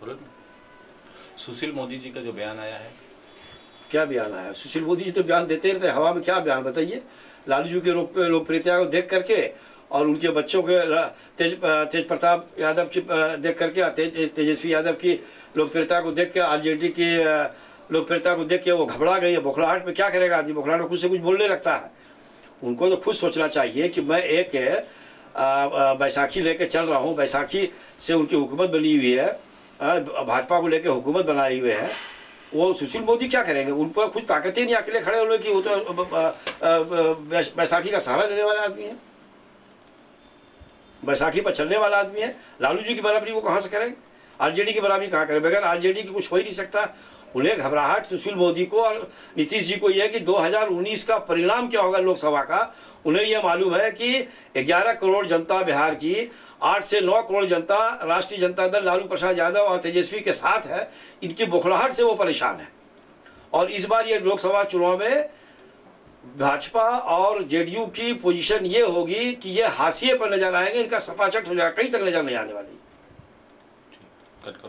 सुशील मोदी जी का जो बयान आया है। क्या बयान आया? सुशील मोदी जी तो बयान देते रहते हवा में क्या बयान, बताइए। लालू जी के लोकप्रियता को देख करके और उनके बच्चों के तेज तेज प्रताप यादव की देख करके तेज, तेजस्वी यादव की लोकप्रियता को देख के आरजेडी की लोकप्रियता को देख के वो घबरा गई है, बौखलाहट में क्या करेगा आदमी? बौखलाहट में कुछ से कुछ बोलने लगता है। उनको तो खुद सोचना चाहिए कि मैं एक बैसाखी लेके चल रहा हूँ, बैसाखी से उनकी हुकूमत बनी हुई है। भाजपा को लेकर हुकूमत बनाए हुए हैं। वो सुशील मोदी क्या करेंगे? उन पर कुछ ताकत ही नहीं, अकेले खड़े होने कि, वो तो बैस- बैसाखी का सहारा लेने वाला आदमी है। बैसाखी पर चलने वाला आदमी है। लालू जी की बराबरी वो कहाँ से करेंगे? आरजेडी की बराबरी कहाँ करें? बगैर आरजेडी की कुछ हो ही नहीं सकता। उन्हें घबराहट, सुशील मोदी को और नीतीश जी को यह कि 2019 का परिणाम क्या होगा लोकसभा का? उन्हें यह मालूम है कि 11 करोड़ जनता बिहार की 8 से 9 करोड़ जनता, राष्ट्रीय जनता दल लालू प्रसाद यादव और तेजस्वी के साथ है। इनकी बुखलाहट से वो परेशान है। और इस बार ये लोकसभा चुनाव में भाजपा और जेडीयू की पोजीशन ये होगी कि ये हाशिए पर नज़र आएँगे, इनका सफाचट हो जाएगा, कहीं तक नज़र नहीं आने वाली। कट करो